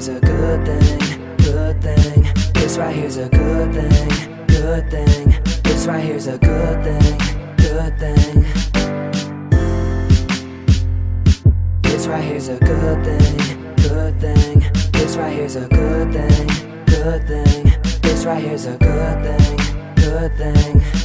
here's a good thing, good thing. This right here's a good thing, good thing. This right here's a good thing, good thing. This right here's a good thing, good thing. This right here's a good thing, good thing. This right here's a good thing, good thing.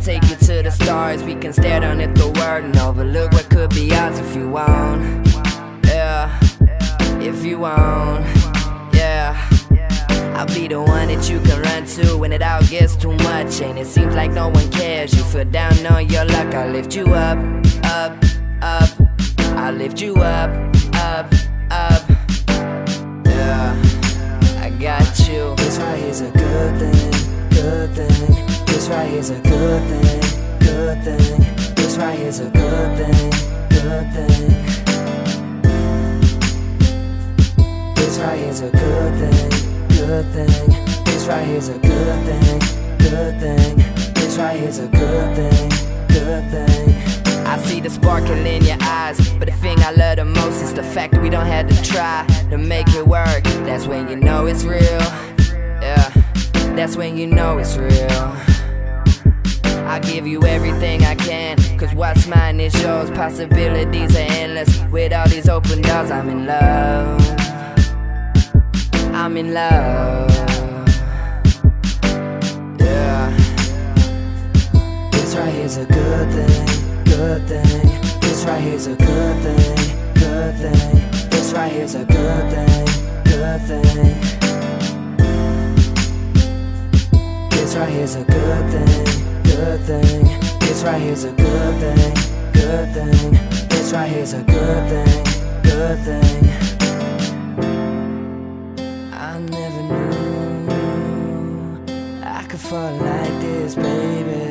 Take you to the stars. We can stare down at the world and overlook what could be ours if you want. Yeah, if you want. Yeah. I'll be the one that you can run to when it all gets too much and it seems like no one cares. You feel down on your luck, I'll lift you up, up, up. I'll lift you up, up, here's a good thing, good thing. This right here's a good thing, good thing. This right here's a good thing, good thing. This right here's a good thing, good thing. This right here's a good thing, good thing. I see the sparkle in your eyes, but the thing I love the most is the fact we don't have to try to make it work. That's when you know it's real. Yeah, that's when you know it's real. I give you everything I can, cause what's mine is yours. Possibilities are endless. With all these open doors, I'm in love. I'm in love. Yeah. This right here's a good thing, good thing. This right here's a good thing, good thing. This right here's a good thing, good thing. This right here's a good thing, good thing. This right here's a good thing, good thing. This right here's a good thing, good thing. I never knew I could fall like this, baby.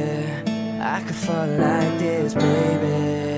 I could fall like this, baby.